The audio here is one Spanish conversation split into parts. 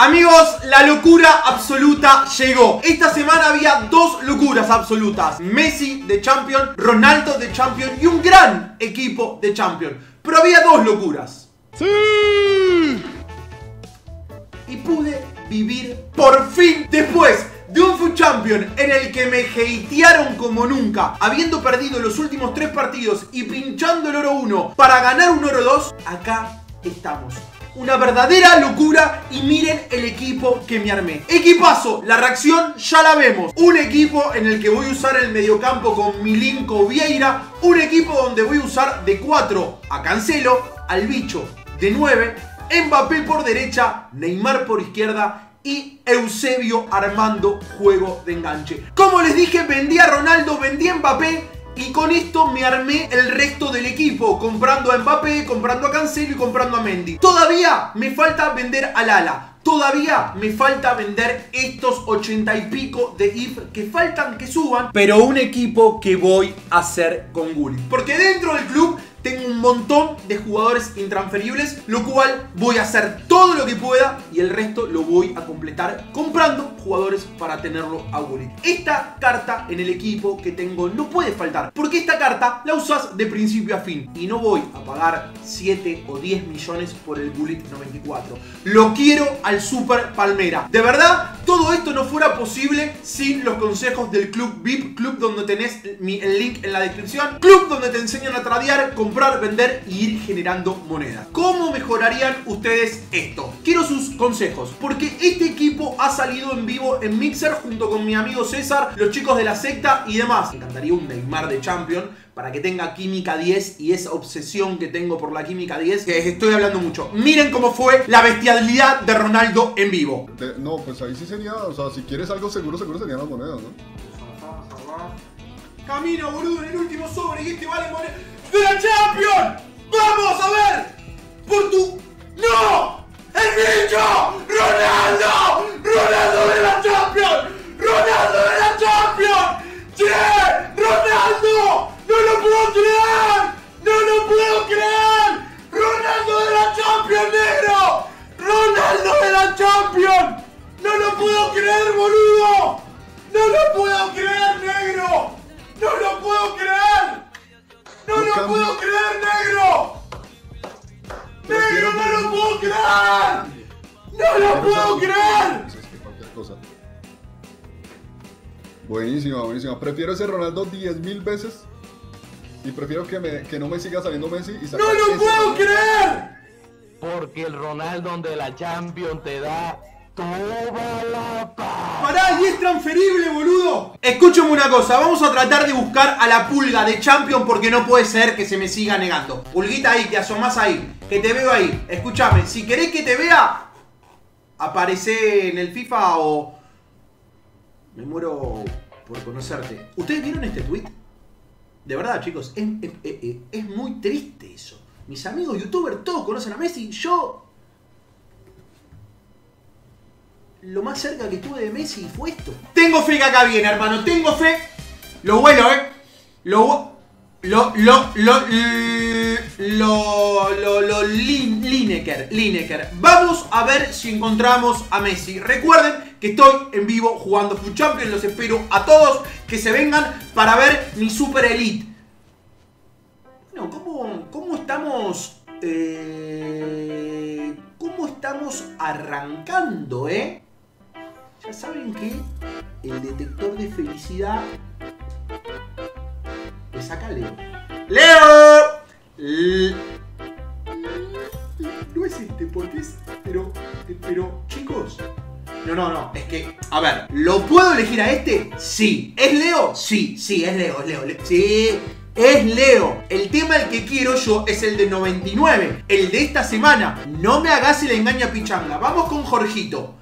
Amigos, la locura absoluta llegó. Esta semana había dos locuras absolutas. Messi de Champion, Ronaldo de Champion y un gran equipo de Champion. Pero había dos locuras. ¡Sí! Y pude vivir por fin después de un Food Champion en el que me hatearon como nunca, habiendo perdido los últimos tres partidos y pinchando el oro 1 para ganar un oro 2, acá estamos una verdadera locura y miren el equipo que me armé. Equipazo, la reacción ya la vemos. Un equipo en el que voy a usar el mediocampo con Milinko Vieira. Un equipo donde voy a usar de 4 a Cancelo, al bicho de 9, Mbappé por derecha, Neymar por izquierda y Eusebio armando juego de enganche. Como les dije, vendí a Ronaldo, vendí a Mbappé y con esto me armé el resto del equipo, comprando a Mbappé, comprando a Cancelo y comprando a Mendy. Todavía me falta vender a Lala. Todavía me falta vender estos 80 y pico de IF que faltan que suban. Pero un equipo que voy a hacer con Gullit. Porque dentro del club tengo un montón de jugadores intransferibles, lo cual voy a hacer todo lo que pueda y el resto lo voy a completar comprando jugadores para tenerlo a Gullit. Esta carta en el equipo que tengo no puede faltar, porque esta carta la usas de principio a fin y no voy a pagar 7 o 10 millones por el Gullit 94. Lo quiero al Super Palmera. De verdad, todo esto no fuera posible sin los consejos del Club VIP, club donde tenés el link en la descripción, club donde te enseñan a tradear, comprar vender y ir generando moneda. ¿Cómo mejorarían ustedes esto? Quiero sus consejos, porque este equipo ha salido en vivo en Mixer junto con mi amigo César, los chicos de la secta y demás. Me encantaría un Neymar de Champion para que tenga química 10 y esa obsesión que tengo por la química 10, que estoy hablando mucho. Miren cómo fue la bestialidad de Ronaldo en vivo. no, pues ahí sí sería, o sea, si quieres algo seguro, seguro serían las monedas, ¿no? Camino, boludo, en el último sobre y este vale moneda de la Champions. ¡Vamos a ver! ¡Por tu... ¡No! ¡El bicho! ¡Ronaldo! ¡Ronaldo de la Champions! ¡Ronaldo de la Champions! ¡Che! ¡Ronaldo! ¡No lo puedo creer! ¡No lo puedo creer! ¡Ronaldo de la Champions, negro! ¡Ronaldo de la Champions! ¡No lo puedo creer, boludo! ¡No lo puedo creer, negro! ¡No lo puedo creer! ¡No lo puedo creer, negro! ¡Negro, no lo puedo creer! ¡No lo puedo creer! Buenísima, buenísima. Prefiero ese Ronaldo 10.000 veces. Y prefiero que, me, que no me siga saliendo Messi y ¡No lo puedo creer! Porque el Ronaldo de la Champions te da toda la paz. Pará, y es transferible, boludo. Escúchame una cosa, vamos a tratar de buscar a la pulga de Champion porque no puede ser que se me siga negando. Pulguita ahí, te asomás ahí, que te veo ahí. Escúchame, si querés que te vea, aparece en el FIFA o... Me muero por conocerte. ¿Ustedes vieron este tweet? De verdad, chicos, es, es muy triste eso. Mis amigos youtubers todos conocen a Messi. Yo lo más cerca que tuve de Messi fue esto. Tengo fe que acá viene, hermano. Tengo fe. Lo bueno, ¿eh? Lo lo, lo, lo, lo, lo, lo, Lineker, Lineker. Vamos a ver si encontramos a Messi. Recuerden que estoy en vivo jugando Food Champions. Los espero a todos que se vengan para ver mi Super Elite. Bueno, ¿cómo, cómo estamos? Eh, ¿Cómo estamos arrancando, eh? Ya saben que el detector de felicidad le saca Leo. ¡Leo! No es este porque es. Pero. Pero, chicos. No, no, no. Es que. A ver, ¿lo puedo elegir a este? Sí. ¿Es Leo? Sí, sí, es Leo, es Leo. Sí. Es Leo. El tema el que quiero yo es el de 99. El de esta semana. No me hagas el engaña pichanga. Vamos con Jorgito.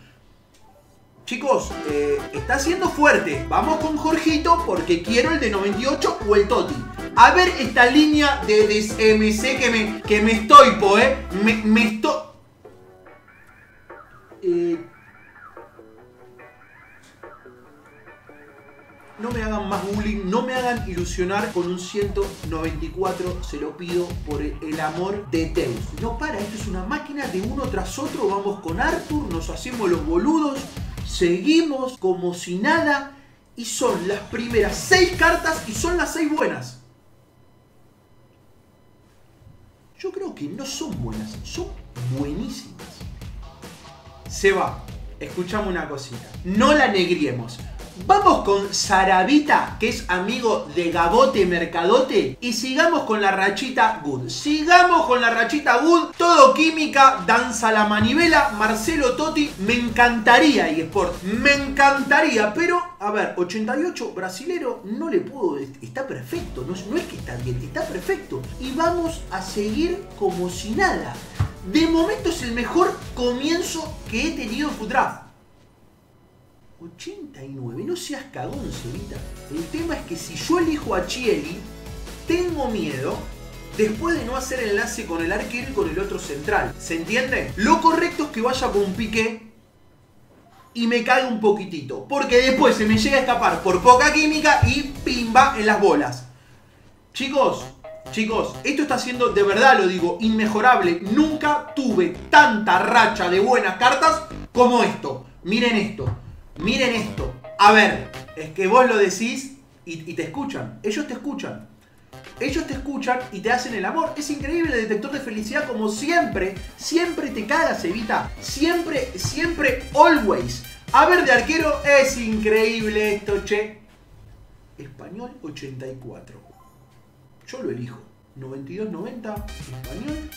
Chicos, eh, está siendo fuerte. Vamos con Jorgito porque quiero el de 98 o el Toti. A ver esta línea de DSMC que me, que me estoy, po, ¿eh? Me, me estoy... Eh... no me hagan más bullying, no me hagan ilusionar con un 194, se lo pido por el amor de Deus. No para, esto es una máquina de uno tras otro, vamos con Arthur, nos hacemos los boludos, seguimos como si nada y son las primeras seis cartas y son las seis buenas. Yo creo que no son buenas, son buenísimas. Se va. Escuchamos una cosita. No la negriemos. Vamos con Sarabita, que es amigo de Gabote Mercadote, y sigamos con la rachita Good. Sigamos con la rachita Good, todo química, danza la manivela, Marcelo Totti, me encantaría eSport, me encantaría, pero a ver, 88 brasilero, no le puedo, está perfecto, no, es que está bien, está perfecto. Y vamos a seguir como si nada. De momento es el mejor comienzo que he tenido en. 89, no seas cagón, Cevita. El tema es que si yo elijo a Chieli, tengo miedo después de no hacer enlace con el arquero y con el otro central. ¿Se entiende? Lo correcto es que vaya con piqué y me caiga un poquitito. Porque después se me llega a escapar por poca química y pimba en las bolas. Chicos, chicos, esto está siendo, de verdad lo digo, inmejorable. Nunca tuve tanta racha de buenas cartas como esto. Miren esto. Miren esto. A ver, es que vos lo decís y, te escuchan. Ellos te escuchan. Ellos te escuchan y te hacen el amor. Es increíble detector de felicidad como siempre. Siempre te cagas, Evita. Siempre, siempre, always. A ver, de arquero es increíble esto, che. Español 84. Yo lo elijo. 92-90. Español.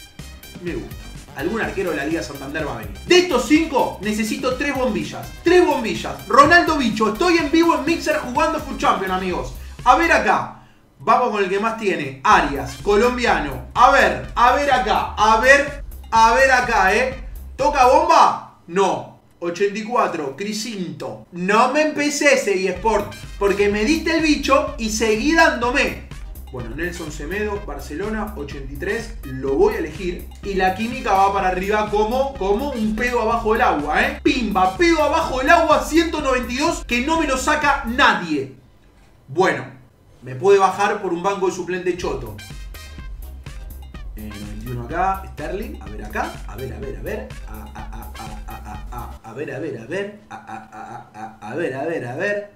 Me gusta algún arquero de la Liga Santander va a venir. De estos cinco, necesito tres bombillas. Tres bombillas. Ronaldo Bicho, estoy en vivo en Mixer jugando Food Champion, amigos. A ver acá. Vamos con el que más tiene. Arias, colombiano. A ver, a ver acá. A ver, a ver acá, ¿eh? ¿Toca bomba? No. 84, Crisinto. No me empecé ese eSport porque me diste el bicho y seguí dándome. Bueno, Nelson Semedo, Barcelona, 83, lo voy a elegir. Y la química va para arriba como, como un pedo abajo del agua, ¿eh? Pimba, pedo abajo del agua, 192, que no me lo saca nadie. Bueno, me puede bajar por un banco de suplente choto. Eh, 91 acá, Sterling, a ver acá, a ver, a ver, a ver, a, a, a, a, a ver, a ver, a ver, a, a, a, ver, a ver, a ver,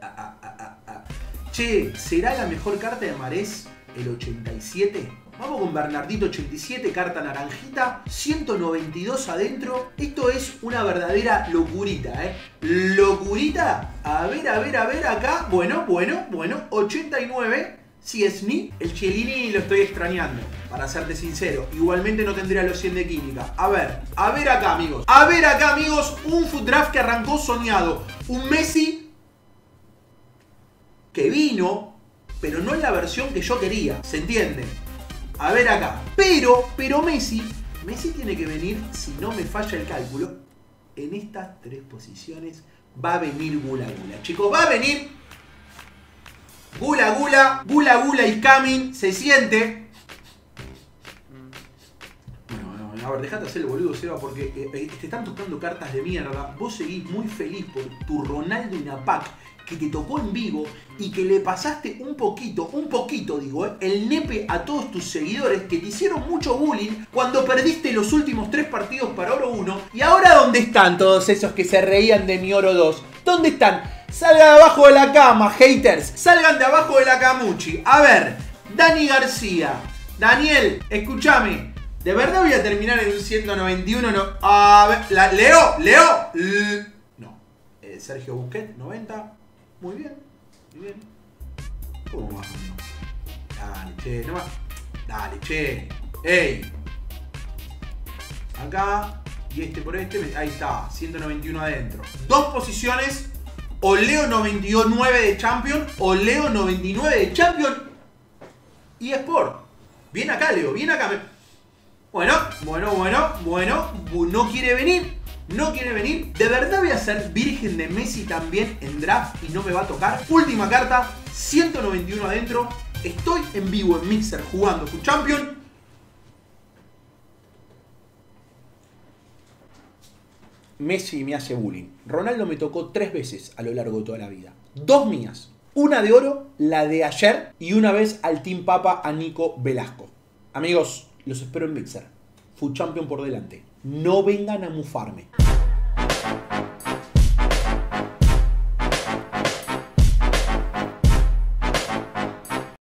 Che, ¿será la mejor carta de Marés el 87. Vamos con Bernardito 87, carta naranjita, 192 adentro. Esto es una verdadera locurita, ¿eh? Locurita. A ver, a ver, a ver acá. Bueno, bueno, bueno. 89. Si es ni, el Chiellini lo estoy extrañando, para serte sincero. Igualmente no tendría los 100 de química. A ver, a ver acá, amigos. A ver acá, amigos, un foot draft que arrancó soñado. Un Messi que vino pero no en la versión que yo quería, ¿se entiende? A ver acá. Pero, pero Messi, Messi tiene que venir, si no me falla el cálculo, en estas tres posiciones va a venir Gula Gula. Chicos, va a venir Gula Gula, Gula Gula y Coming, se siente. Bueno, a ver, dejate hacer el boludo, Seba, porque eh, eh, te están tocando cartas de mierda. Vos seguís muy feliz por tu Ronaldo Inapac que te tocó en vivo y que le pasaste un poquito, un poquito digo, eh, el nepe a todos tus seguidores que te hicieron mucho bullying cuando perdiste los últimos tres partidos para Oro 1. ¿Y ahora dónde están todos esos que se reían de mi Oro 2? ¿Dónde están? Salgan de abajo de la cama, haters. Salgan de abajo de la camuchi. A ver, Dani García. Daniel, escúchame. ¿De verdad voy a terminar en un 191? No. A ver, Leo, Leo. no. Eh, Sergio Busquet, 90. Muy bien, muy bien. ¿Cómo Dale, che, no más. Dale, che. ¡Ey! Acá. Y este por este. Ahí está. 191 adentro. Dos posiciones. O Leo 99 de Champion. O Leo 99 de Champion. Y Sport. Viene acá, Leo. Viene acá. Bueno, bueno, bueno, bueno. No quiere venir no quiere venir. ¿De verdad voy a ser virgen de Messi también en draft y no me va a tocar? Última carta, 191 adentro. Estoy en vivo en Mixer jugando su Champion. Messi me hace bullying. Ronaldo me tocó tres veces a lo largo de toda la vida. Dos mías. Una de oro, la de ayer, y una vez al Team Papa a Nico Velasco. Amigos, los espero en Mixer. Food Champion por delante. No vengan a mufarme.